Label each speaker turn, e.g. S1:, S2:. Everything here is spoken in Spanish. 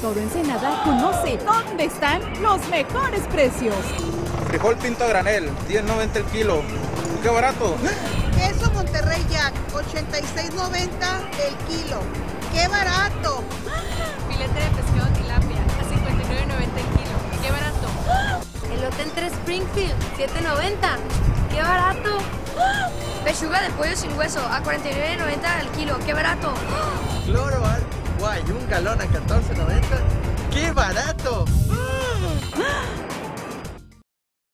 S1: todo Ensenada conoce dónde están los mejores precios.
S2: Frijol pinto a granel, 10.90 el kilo. ¡Qué barato!
S3: Queso Monterrey Jack, 86.90 el kilo. ¡Qué barato!
S4: Filete de pescado tilapia, a 59.90 el kilo. ¡Qué barato!
S5: Elote entre Springfield, 7.90. ¡Qué barato! Pechuga de pollo sin hueso, a 49.90 el kilo. ¡Qué barato!
S6: Cloro guay, un galón a 14.90. ¡Qué barato!